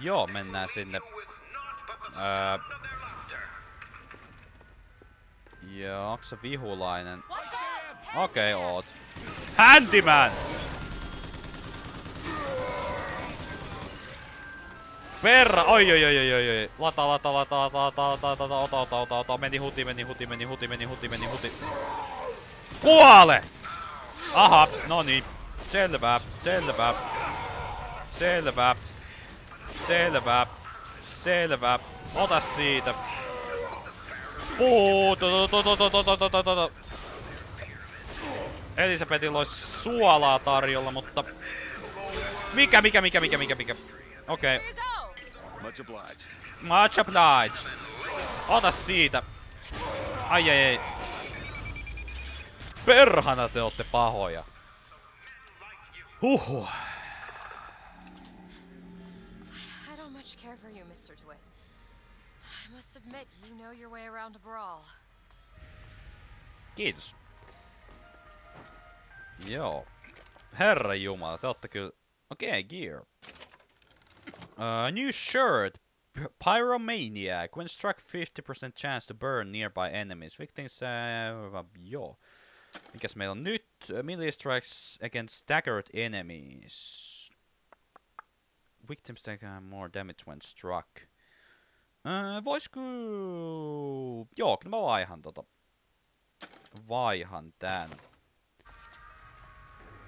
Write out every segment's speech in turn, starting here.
Joo, mennään sinne. Joo, onks se vihulainen? Okei, okay, oot. Handyman! Perra! Oi oi oi oi oi oi. Lata, lata, lata, lata, lata, lata, lata, ota, ota, ota, ota. Meni huti, meni huti, meni huti, meni huti, meni huti. Kuole! Aha, no niin. Selvä, selvä. Selvä. Selvä. Selvä. Ota siitä. Puu! Elisabetilla olisi suolaa tarjolla, mutta... Mikä, mikä, mikä, mikä, mikä, mikä? Okei. Okay. Much obliged. Much obliged. Ota siitä. Ai ei ei. Perhana te ootte pahoja. Huhhuh. Must admit, you know your way around a brawl. Kiitos. Joo. Herra Jumala, te ootte kyllä... Okei, okay, gear. Uh, new shirt. Pyromaniac. When struck, 50% chance to burn nearby enemies. Victims... Uh, joo. Mikäs meillä on nyt? Uh, melee strikes against staggered enemies. Victims take uh, more damage when struck. Uh, voisiko... Joo, kyllä mä vaihan tota. Vaihan tän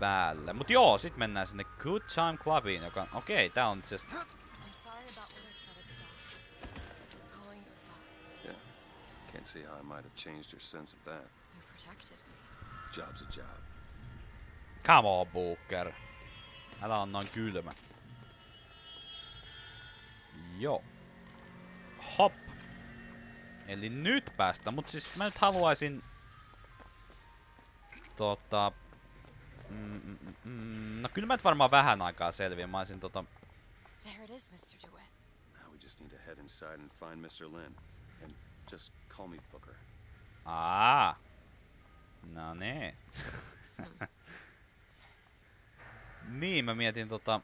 päälle. Mut joo, sit mennään sinne Good Time Clubiin, joka... Okei, okay, tää on itse asiassa... I'm sorry about what I said at the docks. Calling you a thought. Yeah. Can't see how I might have changed your sense of that. You protected me. Job's a job. Come on, Booker. Älä on noin kylmä. Joo. Hop. Eli nyt päästä, mut siis mä nyt haluaisin... Tota... Mm, mm, mm, mm. No kyllä mä nyt varmaan vähän aikaa selviä. Mä olisin tota... There it is, Mr. DeWitt. Now we just need to head inside and find Mr. Lin. And just call me Booker. Aa. No niin. niin, mä mietin tota...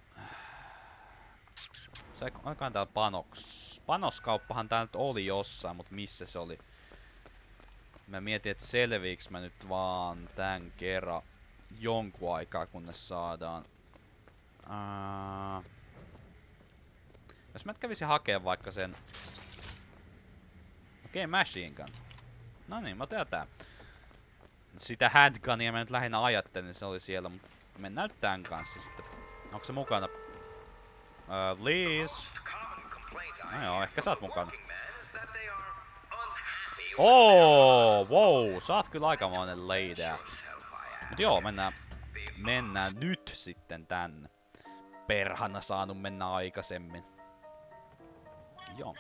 Se aikaan täällä panoks... Panoskauppahan tää nyt oli jossain, mutta missä se oli? Mä mietin, että selviiks mä nyt vaan tän kerran jonkun aikaa, kunnes saadaan... Uh, jos mä kävisin hakea vaikka sen... Okei, okay, machine gun. No niin, mä tein tää. Sitä handgunia mä nyt lähinnä ajattelin, se oli siellä, mutta mennään nyt tän kanssa sitten. Onko se mukana? Uh, Liz. No joo, ehkä sä oot mukana. Oh, wow, sä oot kyllä aikamoinen leidää. Mut joo, mennään, mennään nyt sitten tänne. Perhana saanut mennä aikaisemmin. Joo.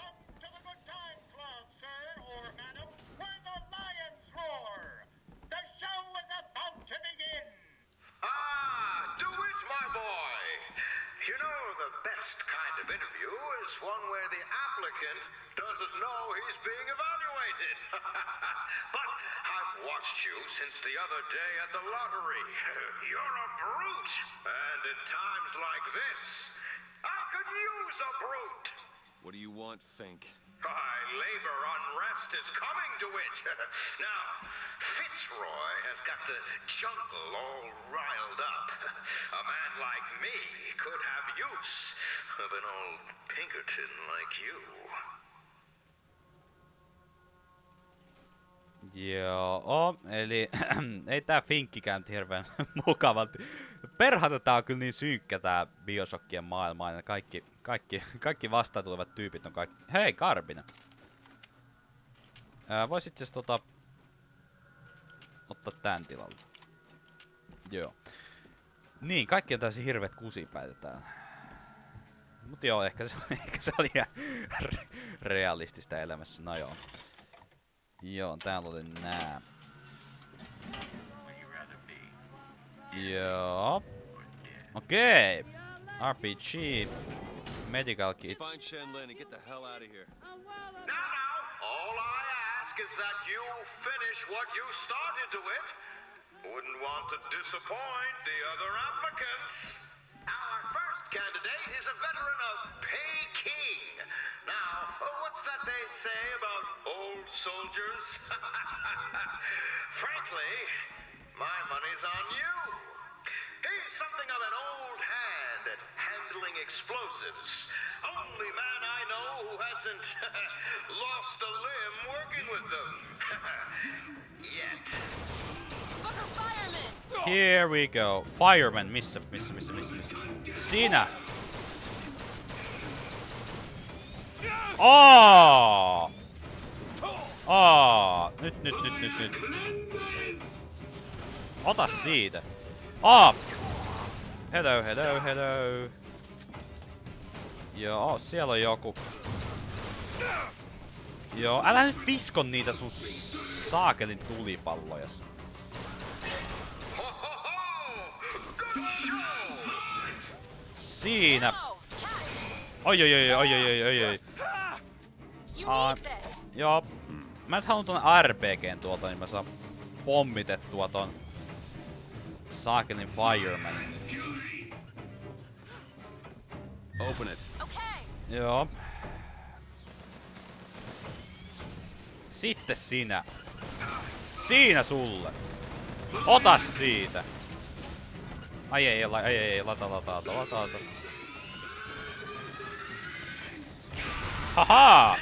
One where the applicant doesn't know he's being evaluated. but I've watched you since the other day at the lottery. You're a brute. And in times like this, I could use a brute. What do you want, Fink? Labor unrest is coming to it. now, Fitzroy has got the jungle all riled up. A man like me could have use of an old Pinkerton like you. Joo, eli ei tää Finkkikään nyt hirveän mukavalti. Perhana tää on kyllä niin synkkä tää Bioshockkien maailma ja kaikki, kaikki, kaikki vastaan tulevat tyypit on kaikki... Hei, Karbina! Ää, vois itse tota... Ottaa tän tilalle. Joo. Niin, kaikki on täysin hirveet kusipäitä täällä. Mut joo, ehkä se, ehkä se oli ihan re realistista elämässä. No joo. Joo, täällä oli nää. Joo. Okei. Okay. RPG. Medical kits. Let's find Shenlin and get the hell out of here. Now, now, all I ask is that you finish what you started to it. Wouldn't want to disappoint the other applicants. Candidate is a veteran of Peking. Now, what's that they say about old soldiers? Frankly, my money's on you. He's something of an old hand at handling explosives. Only man I know who hasn't lost a limb working with them. Yet. Booker Fireman! Here we go. Fireman, missä, missä, missä, missä, missä. Siinä! Aa! Aa! Nyt, nyt, nyt, nyt, nyt. Ota siitä. Aa! Hello, hello, hello. Joo, siellä on joku. Joo, älä nyt viskon niitä sun saakelin tulipalloja. Siinä. Oi oi oi oi oi oi oi. Ah. this! Joo. Mä nyt haluan ton RPGn tuolta, niin mä saan pommitettua ton Saakelin Fireman. Open it. Okay! Joo. Sitten sinä. Siinä sulle. Ota siitä. Ai ei, ai ei, ei, lata, lata, lata, lata, lata. Haha!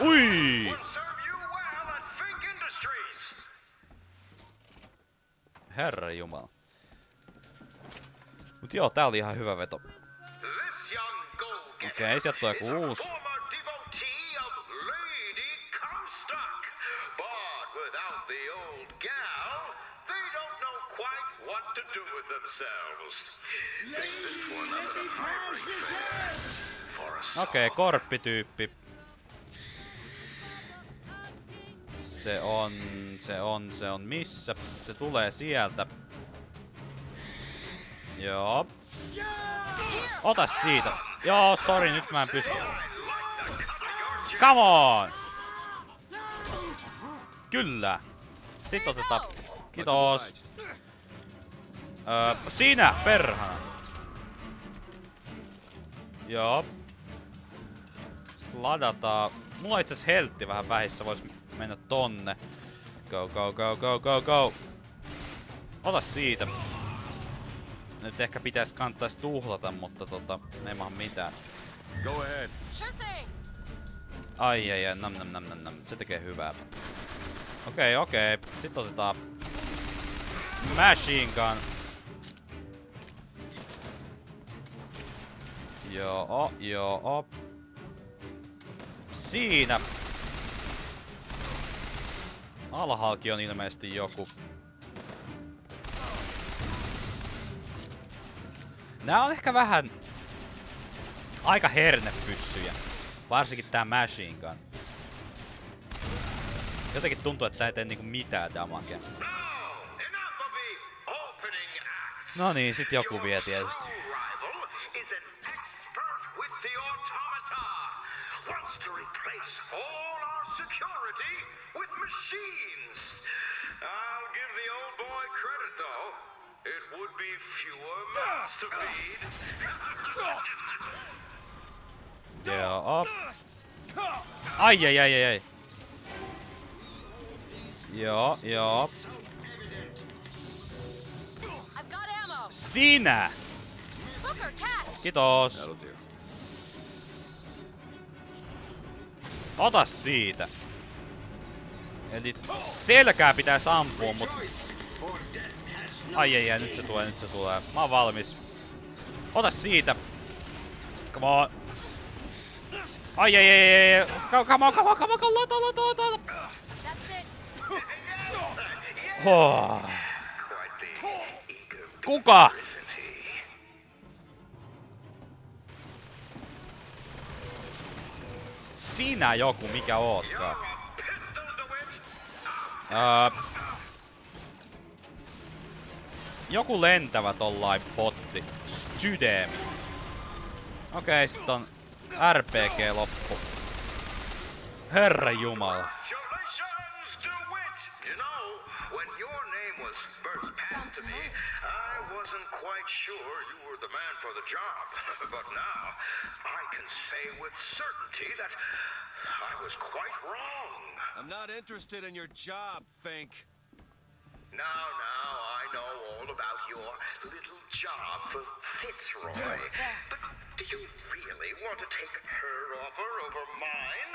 Ui! Herra Jumala. Mut joo, tää oli ihan hyvä veto. Okei, sieltä tulee joku uusi. Okei, song. korppityyppi. Se on, se on, se on missä? Se tulee sieltä. Joo. Ota siitä. Joo, sorry, nyt mä en pysty. Come on! Kyllä. Sitten otetaan. Kiitos. Öö, siinä, perhana. Joo. Ladataan. Mulla on itse asiassa heltti vähän vähissä, vois mennä tonne. Go, go, go, go, go, go. Ota siitä. Nyt ehkä pitäis kanttais tuhlata, mutta tota, ei maha mitään. Go ahead. Sure thing! Ai ai ai, nam nam nam nam nam. Se tekee hyvää. Okei, okei. Sitten otetaan Machine Gun. Joo, joo. Siinä. Alhaakin on ilmeisesti joku. Nää on ehkä vähän aika hernepyssyjä. Varsinkin tää Machine Gun. Jotenkin tuntuu, että tää ei tee niinku mitään acts. No niin, sit joku vie tietysti. Ai ai ai. Joo, joo. I've got ammo! Sinä! Kiitos. Ota siitä. Eli selkää pitää ampua, mut... Ai ai ai, nyt se tulee, nyt se tulee. Mä oon valmis. Ota siitä. Come on. Ai ai ai ai. Come on, come on, come on, come on, lata, lata, lata. Oh. Kuka? Sinä joku, mikä ootkaan. It. Öö, joku lentävä tollain potti. Sydemi. Okei, sit on RPG loppu. Herra Jumala. Congratulations to Wit! You know, when your name was first passed to me, I wasn't quite sure you were the man for the job. but now, I can say with certainty that I was quite wrong. I'm not interested in your job, Fink. Now, now, I know all about your little job for Fitzroy. But do you really want to take her offer over mine?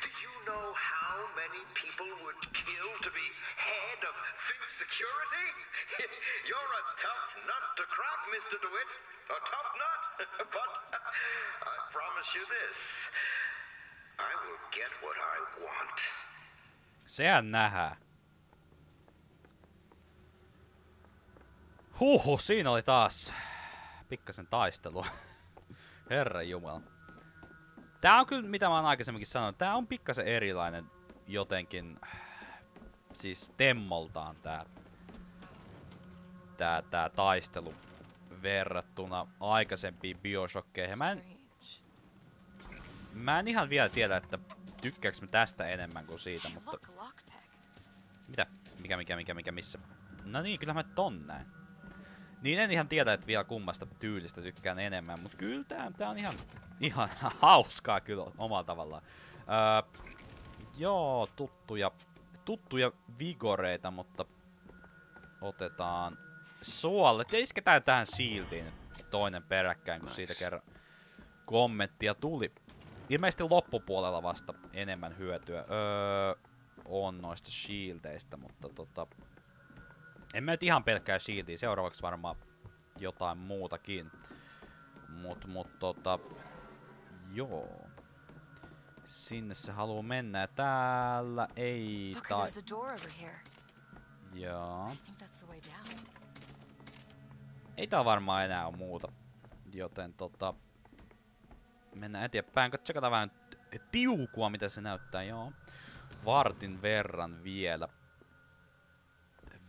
Do you know how many people would kill to be head of Fitz Security? You're a tough nut to crack, Mr. DeWitt. A tough nut. but I promise you this. I will get what I want. Sehän nähdään. Huhu, siinä oli taas pikkasen taistelua. Herran jumala. Tää on kyllä, mitä mä oon aikaisemminkin sanonut, tää on pikkasen erilainen jotenkin, siis temmoltaan tää, tää, tää taistelu verrattuna aikaisempiin Bioshockkeihin. Mä en, mä en ihan vielä tiedä, että tykkääks mä tästä enemmän kuin siitä, mutta... Mitä? Mikä, mikä, mikä, mikä, missä? No niin, kyllä mä ton näin. Niin en ihan tiedä, että vielä kummasta tyylistä tykkään enemmän, mutta kyllä tää, tää on ihan, ihan hauskaa kyllä omalla tavallaan. Öö, joo, tuttuja, tuttuja vigoreita, mutta otetaan suolle. Ja isketään tähän shieldiin toinen peräkkäin, kun siitä kerran kommenttia tuli. Ilmeisesti loppupuolella vasta enemmän hyötyä öö, on noista shieldeistä, mutta tota... En mä nyt ihan pelkkää shieldia, seuraavaksi varmaan jotain muutakin. Mut, mut tota... Joo. Sinne se haluu mennä ja täällä ei tai... Joo. Ei tää varmaan enää ole muuta. Joten tota... Mennään eteenpäin. Tsekataan vähän tiukua, mitä se näyttää. Joo. Vartin verran vielä.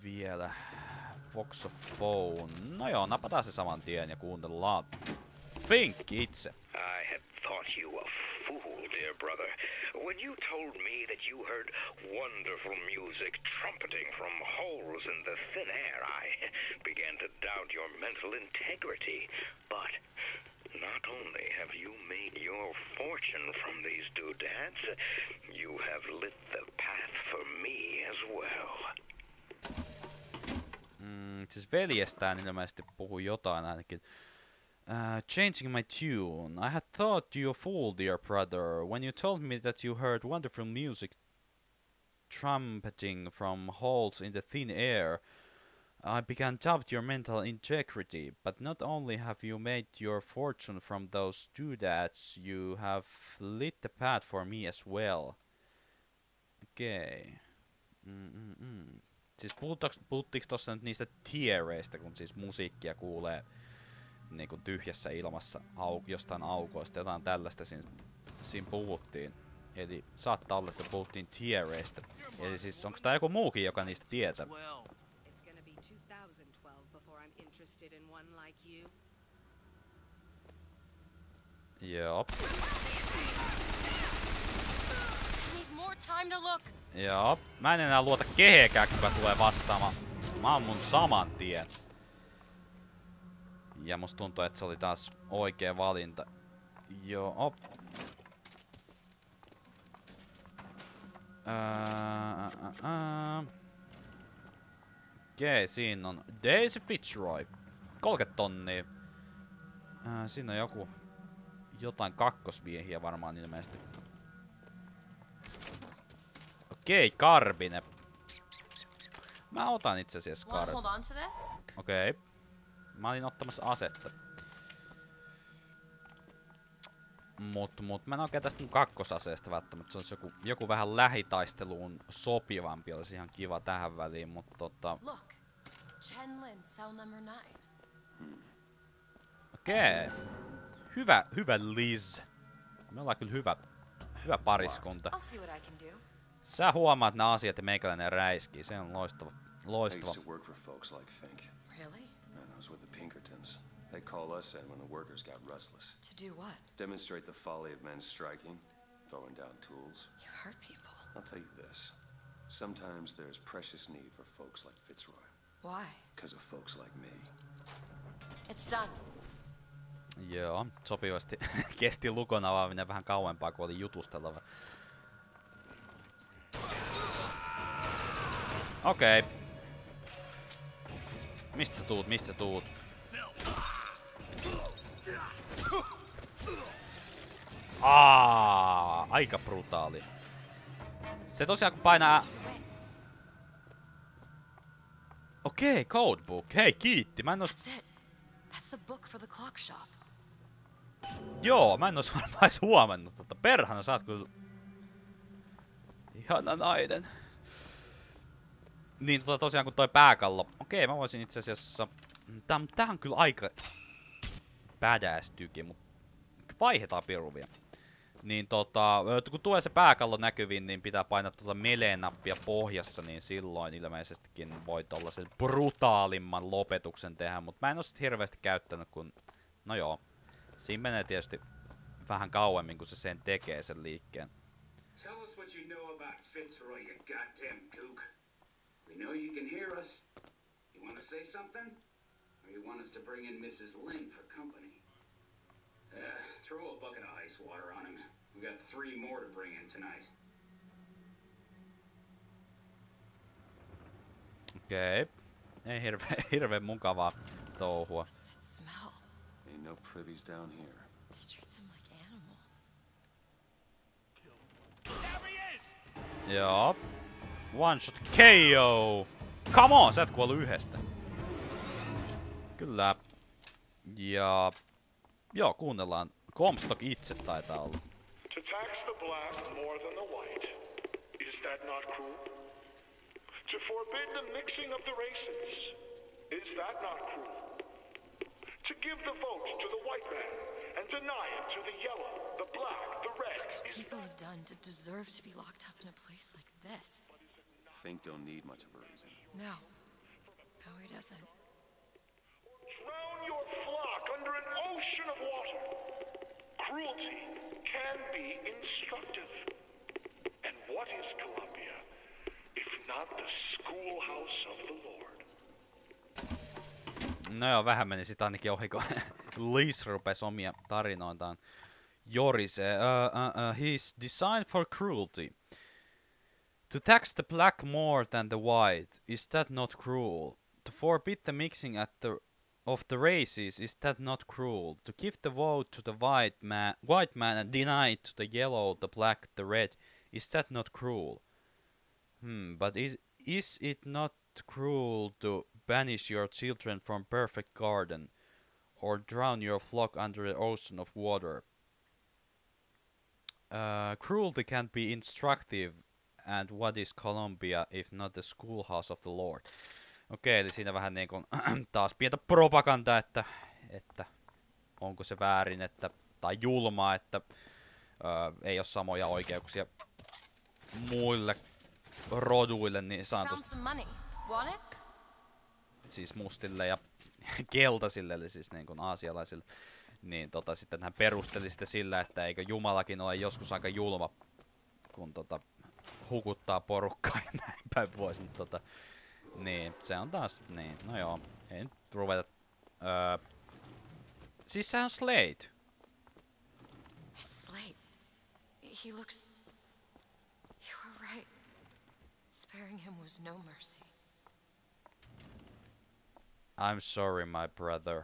Vielä. Voxophone. No joo, napataan se saman tien ja kuunnellaan. Fink itse. I had thought you a fool, dear brother, when you told me that you heard wonderful music trumpeting from holes in the thin air. I began to doubt your mental integrity. But not only have you made your fortune from these doodads, you have lit the path for me as well. Mm, siis veljestään ilmeisesti puhui jotain ainakin. Uh, changing my tune. I had thought you a fool, dear brother, when you told me that you heard wonderful music trumpeting from holes in the thin air. I began to doubt your mental integrity, but not only have you made your fortune from those doodads, you have lit the path for me as well. Okay. Mm-mm-mm. Siis puhuttiinko tuossa nyt niistä tiereistä, kun siis musiikkia kuulee niin kuin tyhjässä ilmassa au, jostain aukoista, jotain tällaista siinä, siinä puhuttiin. Eli saattaa olla, että puhuttiin tiereistä. Eli siis onko tää joku muukin, joka niistä tietää? Gonna be 2012 before I'm interested in one like you. Joo, I need more time to look. Joo. Mä en enää luota kehekään, kuka tulee vastaamaan. Mä oon mun saman tien. Ja musta tuntuu, että se oli taas oikea valinta. Joo, op. Ää, ää. Okei, siinä on Daisy Fitzroy. 30 tonnia. Ää, siinä on joku... Jotain kakkosmiehiä varmaan ilmeisesti. Okei, Karbine. Mä otan itse asiassa this? Okei. Okay. Mä olin ottamassa asetta. Mut, mut mä en oikein tästä mun kakkosaseesta välttämättä. Se olisi joku, joku vähän lähitaisteluun sopivampi. Olisi ihan kiva tähän väliin, mutta tota... Okei. Okay. Hyvä, hyvä Liz. Me ollaan kyllä hyvä, hyvä pariskunta. I'll see what I can do. Sä huomaat nämä asiat ja meikäläinen räiskii. Se on loistava. I Loistava. used to work for folks like Fink. Really? And I was with the Pinkertons. They call us in when the workers got restless. To do what? Demonstrate the folly of men striking, throwing down tools. You hurt people. I'll tell you this. Sometimes there's precious need for folks like Fitzroy. Why? Because of folks like me. It's done. Joo, sopivasti kesti lukon avaaminen vähän kauempaa, kun oli jutusteleva. Okei. Okay. Mistä sä tuut, mistä sä tuut? Aa, aika brutaali. Se tosiaan kun painaa... Okei, okay, codebook. Hei, kiitti. Mä en ois... that's the book for the clock shop. Joo, mä en ois varmaan edes huomannut tota. Perhana, sä oot kyllä... Ihana nainen. Niin tota tosiaan kun toi pääkallo... Okei, mä voisin itse asiassa... Tää, on- tää on kyllä aika... Badass tyki, mut... Vaihdetaan piru vielä. Niin tota, kun tulee se pääkallo näkyviin, niin pitää painaa tuota melee-nappia pohjassa, niin silloin ilmeisestikin voi sen brutaalimman lopetuksen tehdä, mutta mä en oo sit hirveästi käyttänyt, kun... No joo, siinä menee tietysti vähän kauemmin, kun se sen tekee sen liikkeen. Tell us what you know about Fitzroy, you. We know you can hear us. You want to say something? Or you want us to bring in Mrs. Lynn for company? Uh, throw a bucket of ice water on him. We got three more to bring in tonight. Okei. Okay. Ei hirveän hirve mukavaa touhua. What's that smell? Ain't no privies down here. They treat them like animals. Joo. One shot KO! Come on, sä et kuollu yhdestä. Kyllä. Ja... Joo, kuunnellaan. Comstock itse taitaa olla. To tax the black more than the white, is that not cruel? To forbid the mixing of the races, is that not cruel? To give the vote to the white man and deny it to the yellow, the black, the red, is People have done to deserve to be locked up in a place like this. Fink don't need much of a reason. No. No, he doesn't. drown your flock under an ocean of water. Cruelty can be instructive. And what is Columbia if not the schoolhouse of the Lord? No joo, vähän meni sit ainakin ohi, kun Liz rupes omia tarinoitaan jorisee. Uh, uh, uh, he's designed for cruelty. To tax the black more than the white, is that not cruel? To forbid the mixing at the of the races, is that not cruel? To give the vote to the white man, white man and deny it to the yellow, the black, the red, is that not cruel? Hmm, but is is it not cruel to banish your children from perfect garden, or drown your flock under an ocean of water? Uh, cruelty can be instructive, and what is Columbia if not the schoolhouse of the Lord? Okei, eli siinä vähän niin kuin taas pientä propaganda, että, että onko se väärin, että, tai julmaa, että ö, ei ole samoja oikeuksia muille roduille niin sanotusti, siis mustille ja keltaisille, eli siis niin kuin aasialaisille. Niin tota, sitten hän perusteli sitä sillä, että eikö Jumalakin ole joskus aika julma, kun tota, hukuttaa porukkaa ja näin päin pois. Mutta tota, niin, se on taas, niin, no joo, ei nyt ruveta. Öö, siis sehän on Slade. Slate. He looks. You were right. Sparing him was no mercy. I'm sorry, my brother.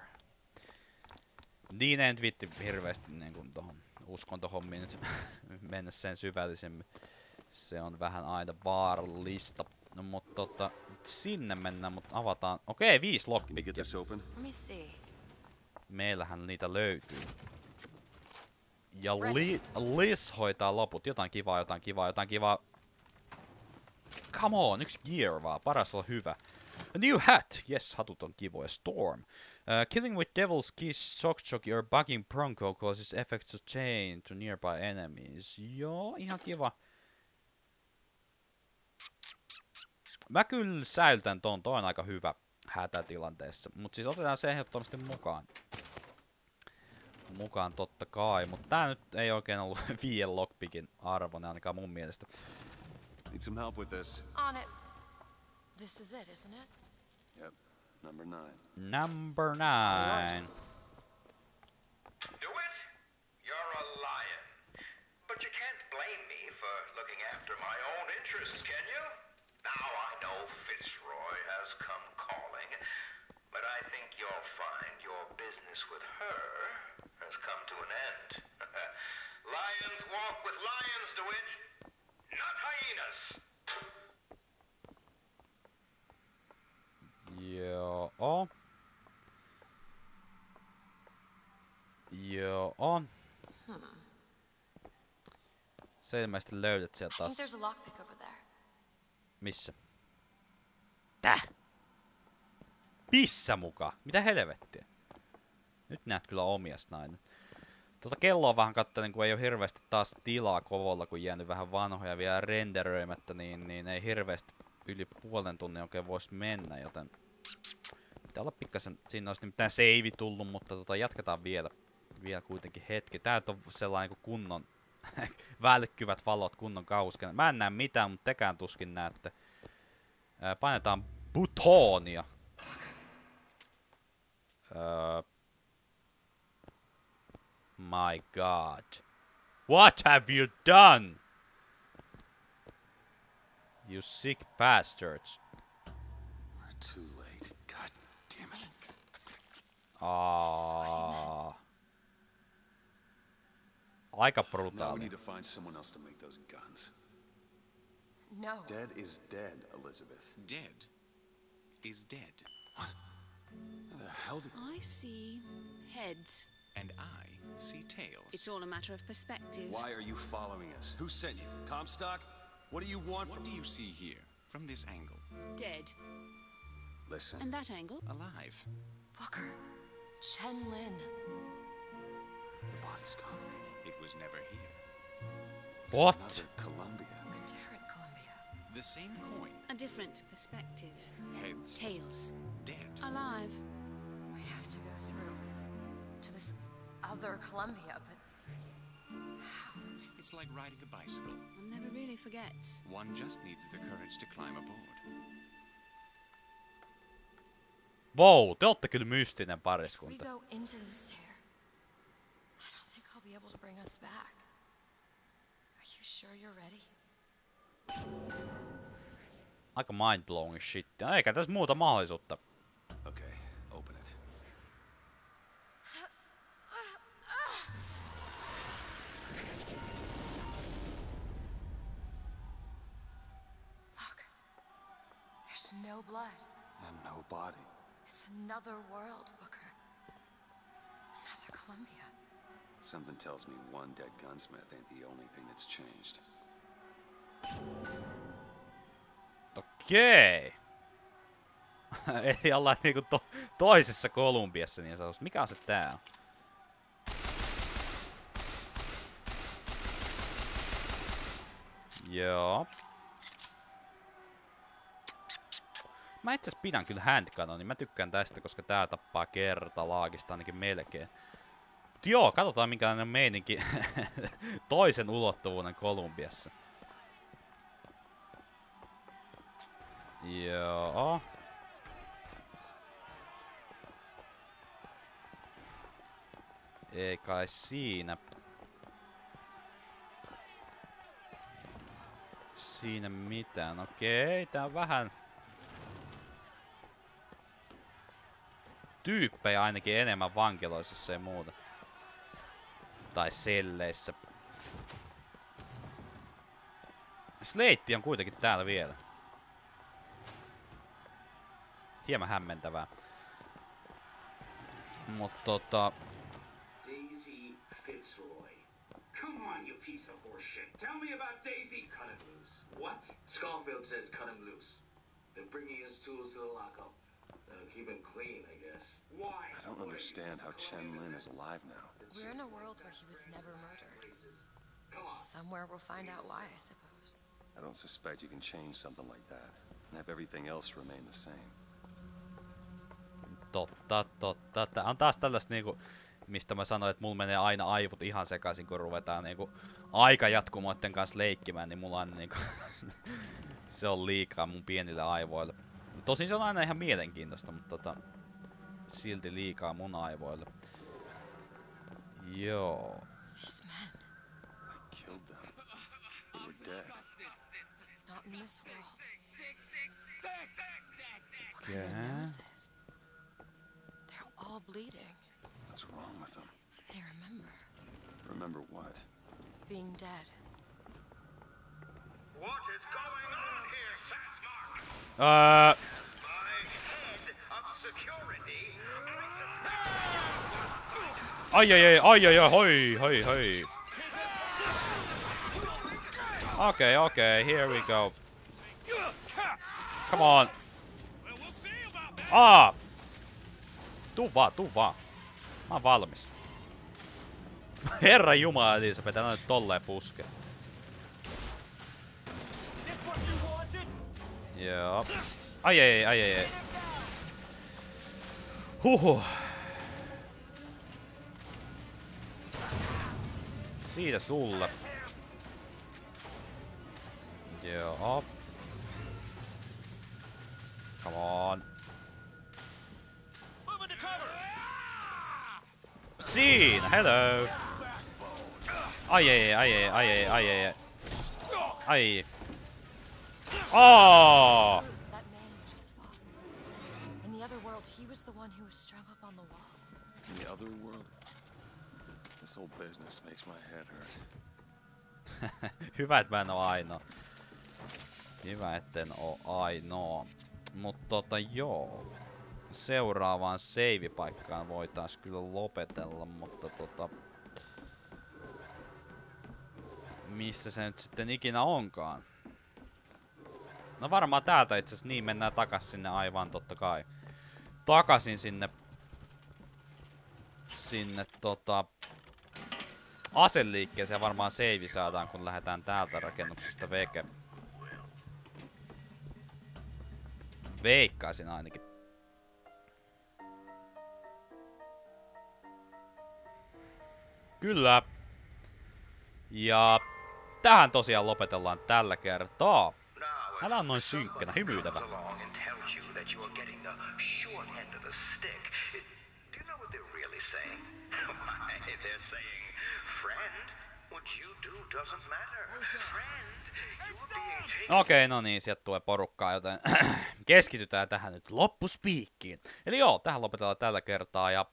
Niin en vitti hirveästi niin kuin tohon uskontohommiin nyt mennä sen syvällisemmin. Se on vähän aina vaarallista. No mutta tota, sinne mennään, mutta avataan. Okei, viisi you get lockpickia. Meillähän niitä löytyy. Ja Li Liz hoitaa loput. Jotain kivaa, jotain kivaa, jotain kivaa. Come on, yksi gear vaan. Paras olla hyvä. A new hat! Yes, hatut on kivoja. Storm. Uh, killing with Devil's Kiss, Shock Jockey or Bugging Bronco causes effects of chain to nearby enemies. Joo, ihan kiva. Mä kyllä säilytän ton, toi on aika hyvä hätätilanteessa. Mut siis otetaan se ehdottomasti mukaan. Mukaan totta kai, mutta tää nyt ei oikein ollut viien lockpickin arvone ainakaan mun mielestä. Need some help with this. On it. This is it, isn't it? Yep. Number nine. Number nine. Do it? You're a lion. But you can't blame me for looking after my own interests, can you? Now I know Fitzroy has come calling, but I think you'll find your business with her has come to an end. lions walk with lions, DeWitt, not hyenas. Joo. Joo. Sä ilmeisesti löydät sieltä I taas. think there's a lockpick over there. Missä? Täh? Missä muka? Mitä helvettiä? Nyt näet kyllä omias nainen. Tota kelloa vähän kattelin, kun ei ole hirveästi taas tilaa kovolla, kun jäänyt vähän vanhoja vielä renderöimättä, niin, niin ei hirveästi yli puolen tunnin oikein voisi mennä, joten pitää olla pikkasen, siinä olisi nimittäin save tullut, mutta tota, jatketaan vielä, vielä kuitenkin hetki. Tää on sellainen kunnon välkkyvät valot, kunnon kausken. Mä en näe mitään, mutta tekään tuskin näette. Ää, painetaan butonia. Öö, my god. What have you done? You sick bastards. We're too late. God damn it. Aa. Aika Now we brutaali. need to find someone else to make those guns. No. Dead is dead, Elizabeth. Dead is dead. How the hell did... I see heads. And I see tails. It's all a matter of perspective. Why are you following us? Who sent you? Comstock? What do you want What from... do you see here, from this angle? Dead. Listen. And that angle? Alive. Booker. Chen Lin. The body's gone. It was never here. It's What? Columbia. A different Columbia. The same coin. A different perspective. Heads. Tails. Dead. Alive. We have to go through to this other Columbia, but It's like riding a bicycle. One never really forgets. One just needs the courage to climb aboard. Wow, te ootte kyllä mystinen we pariskunta. go into this tear. I don't think I'll be able to bring us back. Are you sure you're ready? Aika mindblowing shit. Eikä tässä muuta mahdollisuutta. Okay, open it. Look. There's no blood. And no body. It's another world, Booker. Another Columbia. Something tells me one dead gunsmith ain't the only thing that's changed. Okei. Eli ollaan niinku to- toisessa Kolumbiassa niin sanotusti. Mikä on se tää? on? Joo. Mä itse pidän kyllä handcanonin. Mä tykkään tästä, koska tää tappaa kerta laagista ainakin melkein. Mut joo, katsotaan minkälainen meininki toisen ulottuvuuden Kolumbiassa. Joo. Ei kai siinä. Siinä mitään. Okei, tää on vähän... Tyyppejä ainakin enemmän vankiloissa, ei muuta. Tai selleissä. Sleitti on kuitenkin täällä vielä. Hieman hämmentävää. Mut tota... Daisy Fitzroy. Come on, you piece of horse shit. Tell me about Daisy. Cut him loose. What? Schofield says cut him loose. They're bringing his tools to the lockup. Keep him clean, I guess. Why? I don't understand how Chen Lin is alive now. We're in a world where he was never murdered. Somewhere we'll find out why, I suppose. I don't suspect you can change something like that and have everything else remain the same. Totta, totta. Tää on taas tällaista niinku, mistä mä sanoin, että mulla menee aina aivot ihan sekaisin, kun ruvetaan niinku aikajatkumoiden kanssa leikkimään, niin mulla on niinku, se on liikaa mun pienille aivoille. Tosin se on aina ihan mielenkiintoista, mutta tota, silti liikaa mun aivoille. Joo. These men, I killed them. They were dead. not in this world. Look Okay. at their noses. They're all bleeding. What's wrong with them? They remember Remember what? being dead. What is going on here, Satsmark? Öö, uh, ai ai ai ai ai ai hoi hoi hoi. Okay, okay, here we go. Come on. Aa! Tuu vaan, tuu vaan. Mä oon valmis. Herra Jumala, Elisabeth, älä nyt tolleen puske. Joo. Ai ai ai ai. ai. Huhhuh. Siitä sulle. Joo. Come on. Siinä, hello! Ai ei, ai ei, ai ei, ai ei. Ai. Oh! In the other world, he was the one who was strung up on the wall. In the other world, This whole business makes my head hurt. Hyvä, että mä en oo ainoa. Hyvä, etten oo ainoa. Mut tota joo. Seuraavaan save-paikkaan voitais kyllä lopetella, mutta tota... Missä se nyt sitten ikinä onkaan? No varmaan täältä itse asiassa niin mennään takas sinne aivan totta kai. Takasin sinne... Sinne tota aseliikkeeseen varmaan save saadaan, kun lähdetään täältä rakennuksesta veke. Veikkaisin ainakin. Kyllä. Ja tähän tosiaan lopetellaan tällä kertaa. Älä on noin synkkänä, hymyytävä. They're saying Okei, no niin, sieltä tulee porukkaa, joten keskitytään tähän nyt loppuspiikkiin. Eli joo, tähän lopetellaan tällä kertaa ja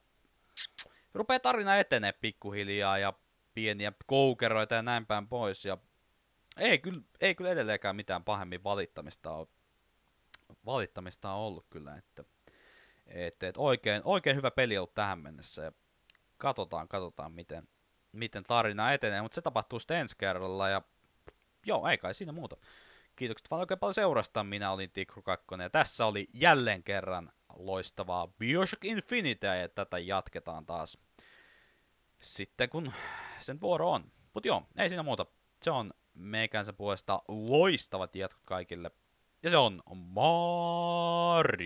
rupeaa tarina etenee pikkuhiljaa ja pieniä koukeroita ja näin päin pois. Ja ei kyllä, ei kyllä edelleenkään mitään pahemmin valittamista ole, valittamista on ollut kyllä, että, että, että oikein, oikein hyvä peli on ollut tähän mennessä. Ja katsotaan, katsotaan miten, miten tarina etenee, mutta se tapahtuu sitten ensi kerralla ja joo, ei kai siinä muuta. Kiitokset vaan oikein paljon seurasta. Minä olin Tikru 2 ja tässä oli jälleen kerran loistavaa Bioshock Infinite ja tätä jatketaan taas sitten kun sen vuoro on. Mut joo, ei siinä muuta. Se on meikänsä puolesta loistavat jatkot kaikille. Ja se on Marjens.